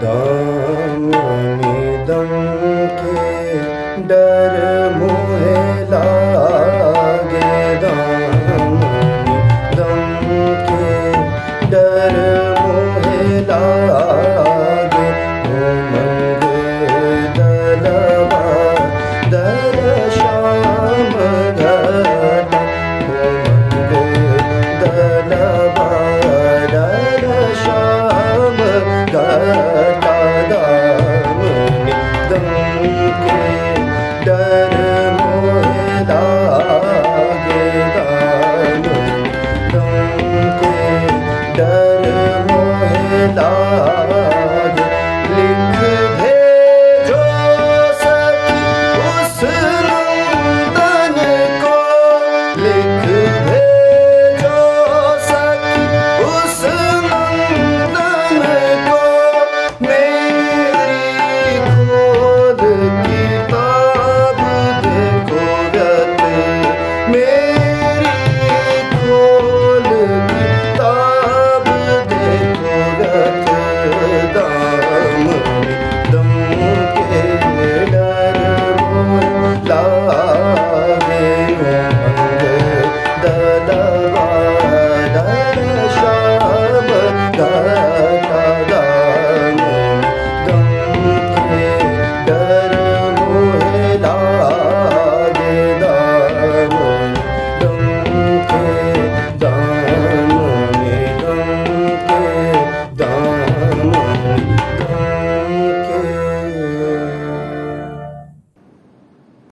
da